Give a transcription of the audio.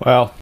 Well,